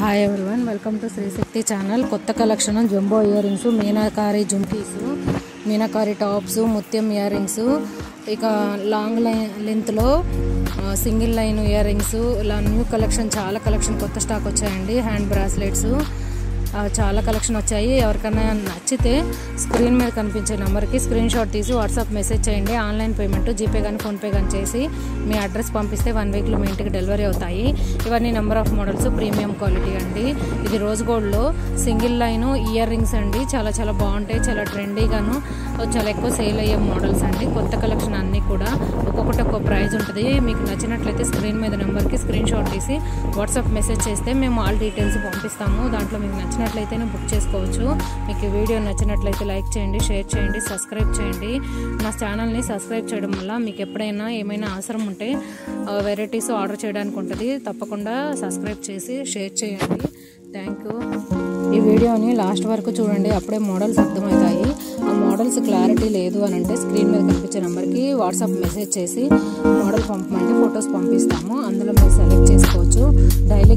Hi everyone welcome to Srishakti channel కొత్త collection jumbo earrings meenakari jhumkis meenakari tops ముత్యం earrings ఇక long line లెంత్లో single line earrings ఇలా new collection చాలా collection కొత్త stock వచ్చాయండి. Hand bracelets చాలా కలెక్షన్ వచ్చాయి. ఎవరికైనా నచ్చితే స్క్రీన్ మీద కనిపించే నెంబర్కి స్క్రీన్ షాట్ తీసి వాట్సాప్ మెసేజ్ చేయండి. ఆన్లైన్ పేమెంట్ జీపే కానీ ఫోన్పే కానీ చేసి మీ అడ్రస్ పంపిస్తే వన్ వీక్లో మీ ఇంటికి డెలివరీ అవుతాయి. ఇవన్నీ number of models premium quality అండి. ఇది రోజ్ గోల్డ్లో సింగిల్ లైన్ ఇయర్ రింగ్స్ అండి. చాలా చాలా బాగుంటాయి. చాలా ట్రెండీగాను చాలా ఎక్కువ సేల్ అయ్యే మోడల్స్ అండి. కొత్త కలెక్షన్ అన్నీ కూడా ఒక్కొక్కటి ఒక్కొక్క ప్రైజ్ ఉంటుంది. మీకు నచ్చినట్లయితే స్క్రీన్ మీద నెంబర్కి స్క్రీన్ షాట్ తీసి వాట్సాప్ మెసేజ్ చేస్తే మేము ఆల్ డీటెయిల్స్ పంపిస్తాము. దాంట్లో మీకు నచ్చిన నచ్చినట్లయితేనే బుక్ చేసుకోవచ్చు. మీకు ఈ వీడియో నచ్చినట్లయితే లైక్ చేయండి షేర్ చేయండి సబ్స్క్రైబ్ చేయండి. నా ఛానల్ని సబ్స్క్రైబ్ చేయడం వల్ల మీకు ఎప్పుడైనా ఏమైనా అవసరం ఉంటే వెరైటీస్ ఆర్డర్ చేయడానికి ఉంటుంది. తప్పకుండా సబ్స్క్రైబ్ చేసి షేర్ చేయండి. థ్యాంక్ యూ ఈ వీడియోని లాస్ట్ వరకు చూడండి. అప్పుడే మోడల్స్ అర్థమవుతాయి. ఆ మోడల్స్ క్లారిటీ లేదు అని అంటే స్క్రీన్ మీద కనిపించే నెంబర్కి వాట్సాప్ మెసేజ్ చేసి మోడల్ పంపమంటే ఫొటోస్ పంపిస్తాము. అందులో మీరు సెలెక్ట్ చేసుకోవచ్చు. డైలీ